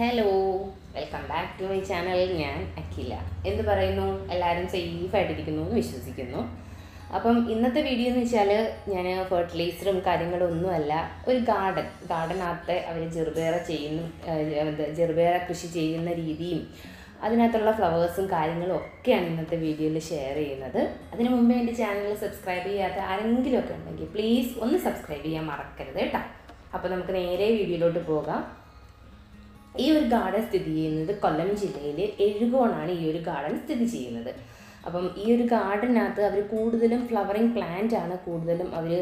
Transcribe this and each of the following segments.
Hello welcome back to my channel ഞാൻ അഖില. എന്ന് പറയുന്നു? എല്ലാവരും സേഫായിട്ടിരിക്കുന്നു എന്ന് വിശ്വസിക്കുന്നു. അപ്പം ഇന്നത്തെ വീഡിയോ എന്ന് വെച്ചാൽ ഞാൻ ഫെർട്ടിലൈസറും കാര്യങ്ങളും ഒന്നുമല്ല ഒരു ഗാർഡൻ ഗാർഡനകത്തെ അവർ ചെറുപേറ ചെയ്യുന്നു ചെറുപേറ കൃഷി ചെയ്യുന്ന രീതിയും അതിനകത്തുള്ള ഫ്ലവേഴ്സും കാര്യങ്ങളും ഒക്കെയാണ് ഇന്നത്തെ വീഡിയോയിൽ ഷെയർ ചെയ്യുന്നത്. അതിനു മുമ്പേ എന്റെ ചാനൽ സബ്സ്ക്രൈബ് ചെയ്യാത്ത ആരെങ്കിലുമൊക്കെ ഉണ്ടെങ്കിൽ പ്ലീസ് ഒന്ന് സബ്സ്ക്രൈബ് ചെയ്യാൻ മറക്കരുത് കേട്ടോ. അപ്പോൾ നമുക്ക് നേരെ വീഡിയോയിലോട്ട് പോകാം. ഈ ഒരു ഗാർഡൻ സ്ഥിതി ചെയ്യുന്നത് കൊല്ലം ജില്ലയിൽ എഴുകോണാണ് ഈ ഒരു ഗാർഡൻ സ്ഥിതി ചെയ്യുന്നത്. അപ്പം ഈ ഒരു ഗാർഡനകത്ത് അവർ കൂടുതലും ഫ്ലവറിങ് പ്ലാന്റ് ആണ് കൂടുതലും അവർ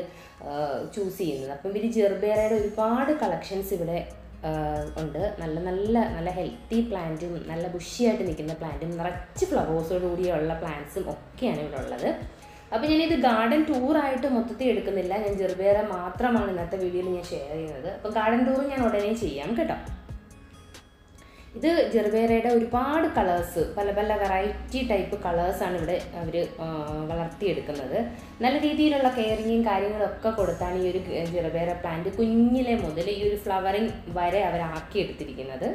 ചൂസ് ചെയ്യുന്നത്. അപ്പം ഇവർ ജെർബേറയുടെ ഒരുപാട് കളക്ഷൻസ് ഇവിടെ ഉണ്ട്. നല്ല നല്ല നല്ല ഹെൽത്തി പ്ലാന്റും നല്ല ബുഷിയായിട്ട് നിൽക്കുന്ന പ്ലാന്റും നിറച്ച് ഫ്ലവേഴ്സോട് കൂടിയുള്ള പ്ലാന്റ്സും ഒക്കെയാണ് ഇവിടെ ഉള്ളത്. അപ്പോൾ ഞാനിത് ഗാർഡൻ ടൂറായിട്ട് മൊത്തത്തിൽ എടുക്കുന്നില്ല. ഞാൻ ജെർബേറ മാത്രമാണ് ഇന്നത്തെ വീഡിയോയിൽ ഞാൻ ഷെയർ ചെയ്യുന്നത്. അപ്പം ഗാർഡൻ ടൂർ ഞാൻ ഉടനെ ചെയ്യാം കേട്ടോ. ഇത് ജെർവേറയുടെ ഒരുപാട് കളേഴ്സ് പല പല വെറൈറ്റി ടൈപ്പ് കളേഴ്സാണ് ഇവിടെ അവർ വളർത്തിയെടുക്കുന്നത്. നല്ല രീതിയിലുള്ള കെയറിങ്ങും കാര്യങ്ങളൊക്കെ കൊടുത്താണ് ഈ ഒരു ജെർവേറ പ്ലാന്റ് കുഞ്ഞിലെ മുതൽ ഈ ഒരു ഫ്ലവറിങ് വരെ അവരാക്കിയെടുത്തിരിക്കുന്നത്.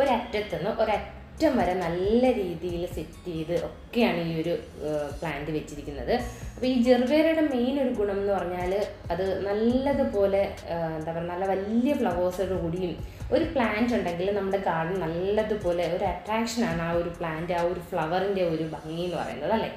ഒരറ്റത്തുനിന്ന് ഒരറ്റം വരെ നല്ല രീതിയിൽ സെറ്റ് ചെയ്ത് ഒക്കെയാണ് ഈ ഒരു പ്ലാന്റ് വെച്ചിരിക്കുന്നത്. അപ്പോൾ ഈ ജെർവേരയുടെ മെയിൻ ഒരു ഗുണം എന്ന് പറഞ്ഞാൽ അത് നല്ലതുപോലെ എന്താ പറയുക നല്ല വലിയ ഫ്ലവേഴ്സോട് കൂടിയും ഒരു പ്ലാന്റ് ഉണ്ടെങ്കിൽ നമ്മുടെ ഗാർഡൻ നല്ലതുപോലെ ഒരു അട്രാക്ഷനാണ് ആ ഒരു പ്ലാന്റ് ആ ഒരു ഫ്ലവറിന്റെ ഒരു ഭംഗി എന്ന് പറയുന്നത് അല്ലേ?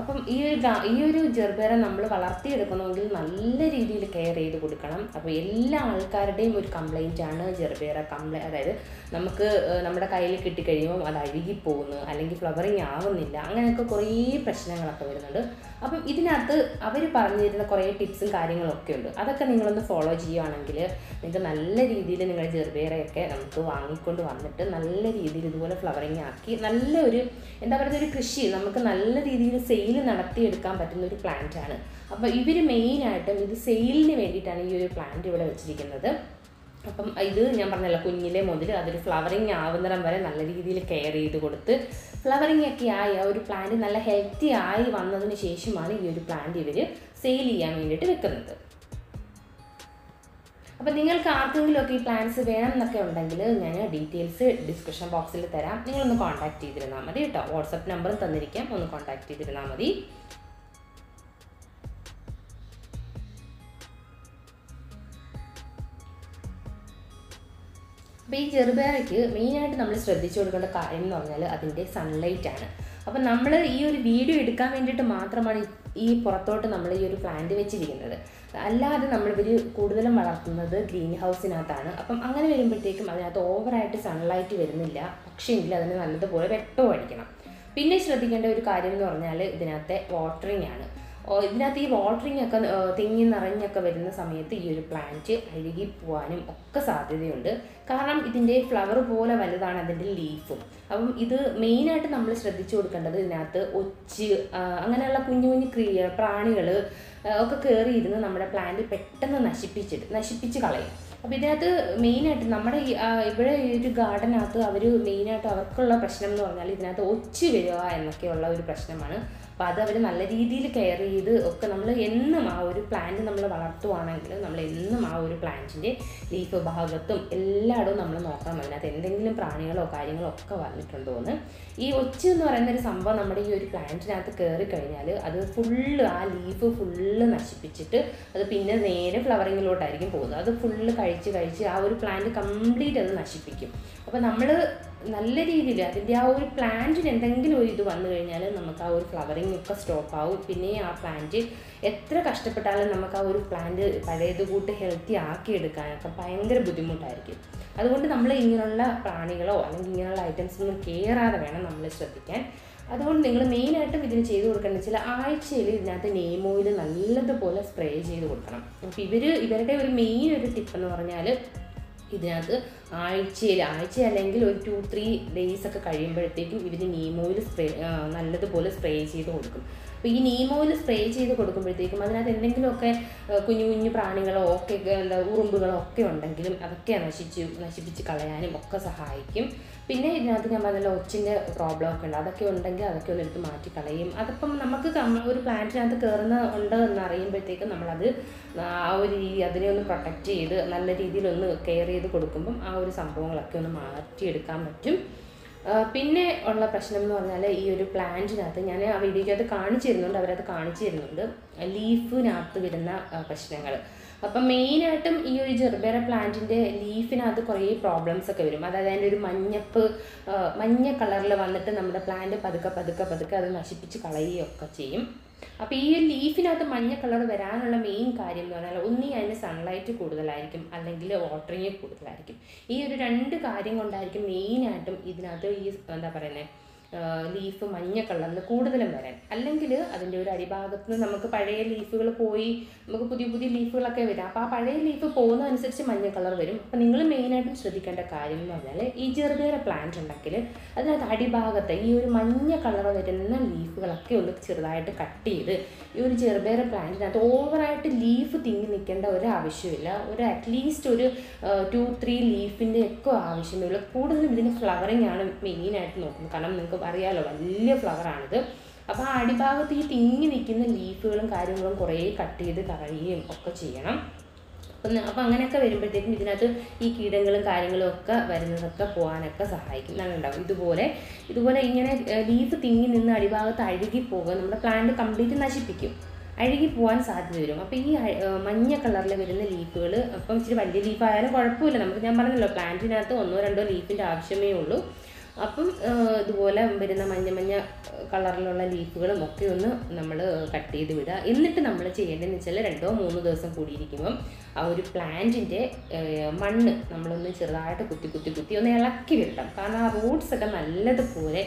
അപ്പം ഈ ഒരു ഈ ഒരു ജെർബേറെ നമ്മൾ വളർത്തിയെടുക്കണമെങ്കിൽ നല്ല രീതിയിൽ കെയർ ചെയ്ത് കൊടുക്കണം. അപ്പോൾ എല്ലാ ആൾക്കാരുടെയും ഒരു കംപ്ലൈന്റ് ആണ് ജെർബേറ. കംപ്ലൈ അതായത് നമുക്ക് നമ്മുടെ കയ്യിൽ കിട്ടിക്കഴിയുമ്പോൾ അത് അഴുകിപ്പോകുന്നു അല്ലെങ്കിൽ ഫ്ലവറിങ് ആവുന്നില്ല. അങ്ങനെയൊക്കെ കുറേ പ്രശ്നങ്ങളൊക്കെ വരുന്നുണ്ട്. അപ്പം ഇതിനകത്ത് അവർ പറഞ്ഞു തരുന്ന കുറേ ടിപ്സും കാര്യങ്ങളൊക്കെ ഉണ്ട്. അതൊക്കെ നിങ്ങളൊന്ന് ഫോളോ ചെയ്യുകയാണെങ്കിൽ നിങ്ങൾക്ക് നല്ല രീതിയിൽ നിങ്ങളുടെ ജെർബേറയൊക്കെ നമുക്ക് വാങ്ങിക്കൊണ്ട് വന്നിട്ട് നല്ല രീതിയിൽ ഇതുപോലെ ഫ്ലവറിങ് ആക്കി നല്ലൊരു എന്താ പറയുക ഒരു കൃഷി നമുക്ക് നല്ല രീതിയിൽ നടത്തിയെടുക്കാൻ പറ്റുന്ന ഒരു പ്ലാന്റ് ആണ്. അപ്പോൾ ഇവർ മെയിനായിട്ടും ഇത് സെയിലിന് വേണ്ടിയിട്ടാണ് ഈ ഒരു പ്ലാന്റ് ഇവിടെ വെച്ചിരിക്കുന്നത്. അപ്പം ഇത് ഞാൻ പറഞ്ഞല്ലോ കുഞ്ഞിലെ മുതൽ അതൊരു ഫ്ലവറിങ് ആവുന്നിടം വരെ നല്ല രീതിയിൽ കെയർ ചെയ്ത് കൊടുത്ത് ഫ്ലവറിങ് ഒക്കെ ആയി ആ ഒരു പ്ലാന്റ് നല്ല ഹെൽത്തി ആയി വന്നതിന് ശേഷമാണ് ഈ ഒരു പ്ലാന്റ് ഇവർ സെയിൽ ചെയ്യാൻ വേണ്ടിയിട്ട് വെക്കുന്നത്. അപ്പം നിങ്ങൾക്ക് ആർക്കെങ്കിലും ഒക്കെ ഈ പ്ലാൻസ് വേണം എന്നൊക്കെ ഉണ്ടെങ്കിൽ ഞാൻ ഡീറ്റെയിൽസ് ഡിസ്ക്രിപ്ഷൻ ബോക്സിൽ തരാം. നിങ്ങളൊന്ന് കോൺടാക്ട് ചെയ്തിരുന്നാൽ മതി കേട്ടോ. വാട്സപ്പ് നമ്പറും തന്നിരിക്കാം. ഒന്ന് കോൺടാക്ട് ചെയ്തിരുന്നാൽ മതി. അപ്പോൾ ഈ ചെറുപയറയ്ക്ക് മെയിനായിട്ട് നമ്മൾ ശ്രദ്ധിച്ചു കൊടുക്കേണ്ട കാര്യം എന്ന് പറഞ്ഞാൽ അതിന്റെ സൺലൈറ്റ് ആണ്. അപ്പോൾ നമ്മൾ ഈ ഒരു വീഡിയോ എടുക്കാൻ വേണ്ടിയിട്ട് മാത്രമാണ് ഈ പുറത്തോട്ട് നമ്മൾ ഈ ഒരു പ്ലാന്റ് വെച്ചിരിക്കുന്നത്. അല്ലാതെ നമ്മൾ ഇവർ കൂടുതലും വളർത്തുന്നത് ഗ്രീൻ ഹൗസിനകത്താണ് അപ്പം അങ്ങനെ വരുമ്പോഴത്തേക്കും അതിനകത്ത് ഓവറായിട്ട് സൺലൈറ്റ് വരുന്നില്ല. പക്ഷേങ്കിൽ അതിന് നല്ലതുപോലെ വെട്ടവും അടിക്കണം. പിന്നെ ശ്രദ്ധിക്കേണ്ട ഒരു കാര്യം എന്ന് പറഞ്ഞാൽ ഇതിനകത്തെ വാട്ടറിംഗ് ആണ്. ഇതിനകത്ത് ഈ വാട്ടറിങ് ഒക്കെ തെങ്ങി നിറഞ്ഞൊക്കെ വരുന്ന സമയത്ത് ഈ ഒരു പ്ലാന്റ് അഴുകി പോകാനും ഒക്കെ സാധ്യതയുണ്ട്. കാരണം ഇതിന്റെ ഫ്ലവർ പോലെ വലുതാണ് അതിന്റെ ലീഫും അപ്പം ഇത് മെയിനായിട്ട് നമ്മൾ ശ്രദ്ധിച്ചു കൊടുക്കേണ്ടത് ഇതിനകത്ത് ഒച്ച് അങ്ങനെയുള്ള കുഞ്ഞു കുഞ്ഞു ക്രിയ പ്രാണികൾ ഒക്കെ കയറിയിരുന്ന് നമ്മുടെ പ്ലാന്റ് പെട്ടെന്ന് നശിപ്പിച്ചിട്ട് നശിപ്പിച്ച് കളയും. അപ്പോൾ ഇതിനകത്ത് മെയിനായിട്ട് നമ്മുടെ ഇവിടെ ഈ ഒരു ഗാർഡനകത്ത് അവർ മെയിനായിട്ട് അവർക്കുള്ള പ്രശ്നം എന്ന് പറഞ്ഞാൽ ഇതിനകത്ത് ഒച്ച് വരിക എന്നൊക്കെയുള്ള ഒരു പ്രശ്നമാണ്. അപ്പോൾ അത് അവർ നല്ല രീതിയിൽ കെയർ ചെയ്ത് ഒക്കെ നമ്മൾ എന്നും ആ ഒരു പ്ലാന്റ് നമ്മൾ വളർത്തുവാണെങ്കിൽ നമ്മൾ എന്നും ആ ഒരു പ്ലാന്റിന്റെ ലീഫ് ഭാഗത്തും എല്ലായിടവും നമ്മൾ നോക്കണം അതിനകത്ത് എന്തെങ്കിലും പ്രാണികളോ കാര്യങ്ങളോ ഒക്കെ വന്നിട്ടുണ്ടോ എന്ന്. ഈ ഒച്ച എന്ന് പറയുന്ന ഒരു സംഭവം നമ്മുടെ ഈ ഒരു പ്ലാന്റിനകത്ത് കയറി കഴിഞ്ഞാൽ അത് ഫുള്ള് ആ ലീഫ് ഫുള്ള് നശിപ്പിച്ചിട്ട് അത് പിന്നെ നേരെ ഫ്ലവറിങ്ങിലോട്ടായിരിക്കും പോകുന്നത്. അത് ഫുള്ള് കഴിച്ച് കഴിച്ച് ആ ഒരു പ്ലാന്റ് കംപ്ലീറ്റ് അത് നശിപ്പിക്കും. അപ്പോൾ നമ്മൾ നല്ല രീതിയിൽ അതിന്റെ ആ ഒരു പ്ലാന്റിന് എന്തെങ്കിലും ഒരു ഇത് വന്നു കഴിഞ്ഞാൽ നമുക്ക് ആ ഒരു ഫ്ലവറിങ് ഒക്കെ സ്റ്റോപ്പ് ആവും. പിന്നെ ആ പ്ലാന്റ് എത്ര കഷ്ടപ്പെട്ടാലും നമുക്ക് ആ ഒരു പ്ലാന്റ് പഴയത് കൂട്ട് ഹെൽത്തി ആക്കിയെടുക്കാനൊക്കെ ഭയങ്കര ബുദ്ധിമുട്ടായിരിക്കും. അതുകൊണ്ട് നമ്മൾ ഇങ്ങനെയുള്ള പ്രാണികളോ അല്ലെങ്കിൽ ഇങ്ങനെയുള്ള ഐറ്റംസ് ഒന്നും കയറാതെ വേണം നമ്മൾ ശ്രദ്ധിക്കാൻ. അതുകൊണ്ട് നിങ്ങൾ മെയിനായിട്ടും ഇതിന് ചെയ്തു കൊടുക്കേണ്ടത് ചില ആഴ്ചയിൽ ഇതിനകത്ത് നെയിം ഓയിൽ നല്ലതുപോലെ സ്പ്രേ ചെയ്ത് കൊടുക്കണം. അപ്പോൾ ഇവർ ഇവരുടെ ഒരു മെയിൻ ഒരു ടിപ്പ് എന്ന് പറഞ്ഞാൽ ഇതിനകത്ത് ആഴ്ചയിൽ ആഴ്ച അല്ലെങ്കിൽ ഒരു ടു ത്രീ ഡേയ്സ് ഒക്കെ കഴിയുമ്പോഴത്തേക്കും ഇവർ നീമോയിൽ സ്പ്രേ നല്ലതുപോലെ സ്പ്രേ ചെയ്ത് കൊടുക്കും. അപ്പോൾ ഈ നീമോയിൽ സ്പ്രേ ചെയ്ത് കൊടുക്കുമ്പോഴത്തേക്കും അതിനകത്ത് എന്തെങ്കിലുമൊക്കെ കുഞ്ഞു കുഞ്ഞു പ്രാണികളോ ഒക്കെ ഉറുമ്പുകളോ ഒക്കെ ഉണ്ടെങ്കിലും അതൊക്കെ നശിച്ച് നശിപ്പിച്ച് കളയാനും ഒക്കെ സഹായിക്കും. പിന്നെ ഇതിനകത്ത് ഞാൻ പറഞ്ഞ ഒച്ചിന്റെ പ്രോബ്ലം ഒക്കെ ഉണ്ട്. അതൊക്കെ ഉണ്ടെങ്കിൽ അതൊക്കെ ഒന്ന് എടുത്ത് മാറ്റി കളയും. അതിപ്പം നമുക്ക് ഒരു പ്ലാന്റിനകത്ത് കയറുന്ന ഉണ്ട് എന്ന് അറിയുമ്പോഴത്തേക്കും നമ്മളത് ആ ഒരു രീതി അതിനെ ഒന്ന് പ്രൊട്ടക്റ്റ് ചെയ്ത് നല്ല രീതിയിലൊന്ന് കെയർ ചെയ്ത് കൊടുക്കുമ്പം ആ ഒരു സംഭവങ്ങളൊക്കെ ഒന്ന് മാറ്റിയെടുക്കാൻ പറ്റും. പിന്നെ ഉള്ള പ്രശ്നം എന്ന് പറഞ്ഞാൽ ഈ ഒരു പ്ലാന്റിനകത്ത് ഞാൻ ആ വീഡിയോയ്ക്കകത്ത് കാണിച്ചു തരുന്നുണ്ട് അവരത് കാണിച്ചു തരുന്നുണ്ട് ലീഫിനകത്ത് വരുന്ന പ്രശ്നങ്ങൾ അപ്പം മെയിനായിട്ടും ഈ ഒരു ജെർബേറ പ്ലാന്റിന്റെ ലീഫിനകത്ത് കുറേ പ്രോബ്ലംസ് ഒക്കെ വരും. അതായത് അതിന്റെ ഒരു മഞ്ഞപ്പ് മഞ്ഞ കളറിൽ വന്നിട്ട് നമ്മുടെ പ്ലാന്റ് പതുക്കെ പതുക്കെ പതുക്കെ അത് നശിപ്പിച്ച് കളയുകയൊക്കെ ചെയ്യും. അപ്പോൾ ഈ ലീഫിനകത്ത് മഞ്ഞ കളർ വരാനുള്ള മെയിൻ കാര്യം എന്ന് പറഞ്ഞാൽ ഒന്നീ അതിന് സൺലൈറ്റ് കൂടുതലായിരിക്കും അല്ലെങ്കിൽ വാട്ടറിങ് കൂടുതലായിരിക്കും. ഈ ഒരു രണ്ട് കാര്യം കൊണ്ടായിരിക്കും മെയിനായിട്ടും ഇതിനകത്ത് ഈ എന്താ പറയുന്നത് ലീഫ് മഞ്ഞ കളറിൽ കൂടുതലും വരാൻ. അല്ലെങ്കിൽ അതിന്റെ ഒരു അടിഭാഗത്ത് നിന്ന് നമുക്ക് പഴയ ലീഫുകൾ പോയി നമുക്ക് പുതിയ പുതിയ ലീഫുകളൊക്കെ വരാം. അപ്പോൾ ആ പഴയ ലീഫ് പോകുന്ന അനുസരിച്ച് മഞ്ഞ കളർ വരും. അപ്പോൾ നിങ്ങൾ മെയിനായിട്ടും ശ്രദ്ധിക്കേണ്ട കാര്യം എന്ന് പറഞ്ഞാൽ ഈ ചെറുതേറെ പ്ലാന്റ് ഉണ്ടെങ്കിൽ അതിനകത്ത് അടിഭാഗത്ത് ഈ ഒരു മഞ്ഞ കളർ വരുന്ന ലീഫുകളൊക്കെ ഒന്ന് ചെറുതായിട്ട് കട്ട് ചെയ്ത് ഈ ഒരു ചെറുപേര പ്ലാന്റിനകത്ത് ഓവറായിട്ട് ലീഫ് തിങ്ങി നിൽക്കേണ്ട ഒരു ആവശ്യമില്ല. ഒരു അറ്റ്ലീസ്റ്റ് ഒരു ടു ത്രീ ലീഫിന്റെ ഒക്കെ ആവശ്യമേ ഉള്ളൂ കൂടുതലും ഇതിന് ഫ്ലവറിങ് ആണ് മെയിനായിട്ട് നോക്കുന്നത്. കാരണം നിങ്ങൾക്ക് അറിയാലോ വലിയ ഫ്ലവറാണിത് അപ്പോൾ ആ അടിഭാഗത്ത് ഈ തിങ്ങി നിൽക്കുന്ന ലീഫുകളും കാര്യങ്ങളും കുറേ കട്ട് ചെയ്ത് കളയുകയും ഒക്കെ ചെയ്യണം. അപ്പം അപ്പം അങ്ങനെയൊക്കെ വരുമ്പോഴത്തേക്കും ഇതിനകത്ത് ഈ കീടങ്ങളും കാര്യങ്ങളും ഒക്കെ വരുന്നതൊക്കെ പോകാനൊക്കെ സഹായിക്കും. നല്ലുണ്ടാവും. ഇതുപോലെ ഇതുപോലെ ഇങ്ങനെ ലീഫ് തിങ്ങി നിന്ന് അടിഭാഗത്ത് അഴുകി പോകുക നമ്മുടെ പ്ലാന്റ് കംപ്ലീറ്റ് നശിപ്പിക്കും. അഴുകി പോകാൻ സാധ്യത വരും. അപ്പോൾ ഈ മഞ്ഞ കളറിൽ വരുന്ന ലീഫുകൾ അപ്പം ഇച്ചിരി വലിയ ലീഫായാലും കുഴപ്പമില്ല. നമുക്ക് ഞാൻ പറഞ്ഞല്ലോ പ്ലാന്റിനകത്ത് ഒന്നോ രണ്ടോ ലീഫിന്റെ ആവശ്യമേ ഉള്ളൂ. അപ്പം ഇതുപോലെ വരുന്ന മഞ്ഞ മഞ്ഞ കളറിലുള്ള ലീഫുകളും ഒക്കെ ഒന്ന് നമ്മൾ കട്ട് ചെയ്ത് വിടുക. എന്നിട്ട് നമ്മൾ ചെയ്യേണ്ടതെന്ന് വെച്ചാൽ രണ്ടോ മൂന്നോ ദിവസം കൂടിയിരിക്കുമ്പം ആ ഒരു പ്ലാന്റിന്റെ മണ്ണ് നമ്മളൊന്ന് ചെറുതായിട്ട് കുത്തി കുത്തി കുത്തി ഒന്ന് ഇളക്കി വിടണം. കാരണം ആ റൂട്ട്സ് ഒക്കെ നല്ലതുപോലെ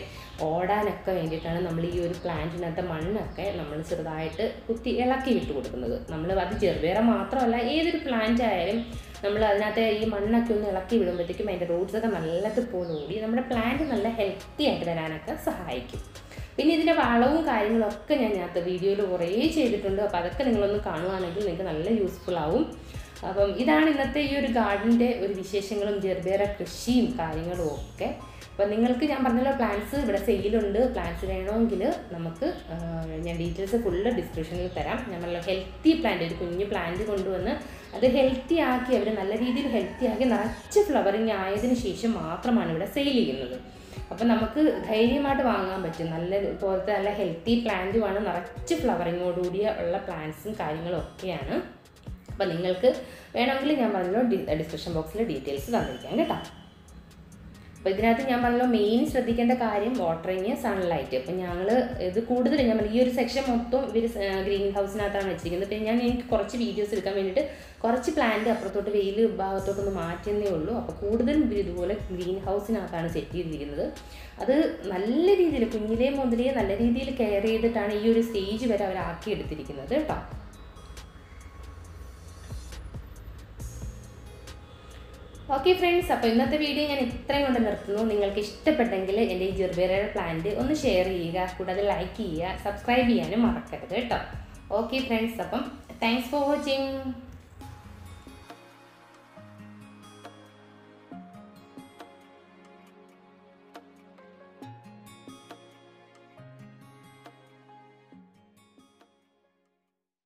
ഓടാനൊക്കെ വേണ്ടിയിട്ടാണ് നമ്മൾ ഈ ഒരു പ്ലാന്റിനകത്തെ മണ്ണൊക്കെ നമ്മൾ ചെറുതായിട്ട് കുത്തി ഇളക്കി വിട്ട് കൊടുക്കുന്നത്. നമ്മൾ അത് ചെറുപേറ മാത്രമല്ല ഏതൊരു പ്ലാന്റ് ആയാലും നമ്മൾ അതിനകത്ത് ഈ മണ്ണൊക്കെ ഒന്ന് ഇളക്കി വിടുമ്പോഴത്തേക്കും അതിന്റെ റൂട്ട്സ് ഒക്കെ നല്ലതുപോലെ ഓടി നമ്മുടെ പ്ലാന്റ് നല്ല ഹെൽത്തി ആയിട്ട് വരാനൊക്കെ സഹായിക്കും. പിന്നെ ഇതിന്റെ വളവും കാര്യങ്ങളും ഒക്കെ ഞാൻ ഇതിനകത്ത് വീഡിയോയിൽ കുറേ ചെയ്തിട്ടുണ്ട്. അപ്പോൾ അതൊക്കെ നിങ്ങളൊന്ന് കാണുവാണെങ്കിൽ നിങ്ങൾക്ക് നല്ല യൂസ്ഫുൾ ആവും. അപ്പം ഇതാണ് ഇന്നത്തെ ഈ ഒരു ഗാർഡന്റെ ഒരു വിശേഷങ്ങളും ജെർബേറ കൃഷിയും കാര്യങ്ങളും ഒക്കെ. അപ്പം നിങ്ങൾക്ക് ഞാൻ പറഞ്ഞല്ലോ പ്ലാൻസ് ഇവിടെ സെയിലുണ്ട് പ്ലാൻസ് വേണമെങ്കിൽ നമുക്ക് ഞാൻ ഡീറ്റെയിൽസ് ഫുള്ള് ഡിസ്ക്രിപ്ഷനിൽ തരാം. ഞാൻ പറഞ്ഞല്ലോ ഹെൽത്തി പ്ലാന്റ് ഒരു കുഞ്ഞു പ്ലാന്റ് കൊണ്ടുവന്ന് അത് ഹെൽത്തി ആക്കി അവർ നല്ല രീതിയിൽ ഹെൽത്തി ആക്കി നിറച്ച് ഫ്ലവറിങ് ആയതിന് ശേഷം മാത്രമാണ് ഇവിടെ സെയിൽ ചെയ്യുന്നത്. അപ്പം നമുക്ക് ധൈര്യമായിട്ട് വാങ്ങാൻ പറ്റും. നല്ല പോലത്തെ നല്ല ഹെൽത്തി പ്ലാന്റുമാണ് നിറച്ച് ഫ്ലവറിങ്ങോടുകൂടിയ ഉള്ള പ്ലാന്റ്സും കാര്യങ്ങളും ഒക്കെയാണ്. അപ്പം നിങ്ങൾക്ക് വേണമെങ്കിൽ ഞാൻ പറഞ്ഞല്ലോ ഡിസ്ക്രിപ്ഷൻ ബോക്സിൽ ഡീറ്റെയിൽസ് തന്നിരിക്കാം കേട്ടോ. അപ്പോൾ ഇതിനകത്ത് ഞാൻ പറഞ്ഞല്ലോ മെയിൻ ശ്രദ്ധിക്കേണ്ട കാര്യം വാട്ടറിങ് സൺലൈറ്റ് അപ്പം ഞങ്ങൾ ഇത് കൂടുതൽ ഞാൻ ഈ ഒരു സെക്ഷൻ മൊത്തം ഇവർ ഗ്രീൻ ഹൗസിനകത്താണ് വെച്ചിരിക്കുന്നത്. പിന്നെ ഞാൻ എനിക്ക് കുറച്ച് വീഡിയോസ് എടുക്കാൻ വേണ്ടിയിട്ട് കുറച്ച് പ്ലാന്റ് അപ്പുറത്തോട്ട് വെയിൽ ഭാഗത്തോട്ടൊന്ന് മാറ്റുന്നേ ഉള്ളൂ. അപ്പോൾ കൂടുതലും ഇവർ ഇതുപോലെ ഗ്രീൻ ഹൗസിനകത്താണ് സെറ്റ് ചെയ്തിരിക്കുന്നത്. അത് നല്ല രീതിയിൽ കുഞ്ഞിലേ മുതലേ നല്ല രീതിയിൽ കെയർ ചെയ്തിട്ടാണ് ഈ ഒരു സ്റ്റേജ് വരെ അവർ ആക്കിയെടുത്തിരിക്കുന്നത് കേട്ടോ. ഓക്കെ ഫ്രണ്ട്സ് അപ്പോൾ ഇന്നത്തെ വീഡിയോ ഞാൻ ഇത്രയും കൊണ്ട് നിർത്തുന്നു. നിങ്ങൾക്ക് ഇഷ്ടപ്പെട്ടെങ്കിൽ എന്റെ ഈ ജെർബേറയുടെ പ്ലാന്റ് ഒന്ന് ഷെയർ ചെയ്യുക കൂടാതെ ലൈക്ക് ചെയ്യുക സബ്സ്ക്രൈബ് ചെയ്യാനും മറക്കരുത് കേട്ടോ. ഓക്കെ ഫ്രണ്ട്സ് അപ്പം താങ്ക്സ് ഫോർ വാച്ചിങ്